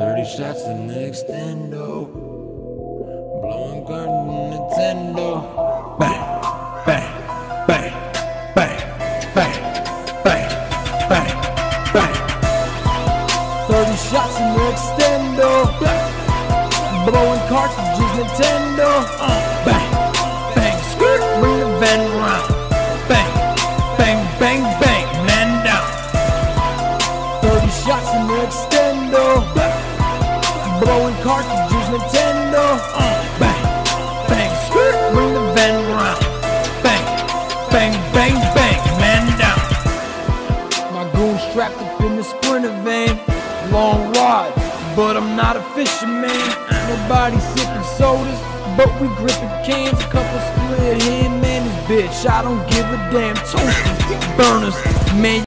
30 shots in the extendo. Blowing Nintendo. Bang, bang, bang, bang, bang, bang, bang, bang. 30 shots in the extendo. Blowing cartridges, Nintendo. Uh, bang, bang, skirt, bring the van around. Bang, bang, bang, bang, man down. 30 shots in the extendo. Cartridges, Nintendo. Uh, bang, bang, skirt, bring the van around. Bang, bang, bang, bang, man down. My goon strapped up in the sprinter van. Long ride, but I'm not a fisherman. Nobody sipping sodas, but we gripping cans. A couple split hand man, this bitch. I don't give a damn. Toasters, burners, man.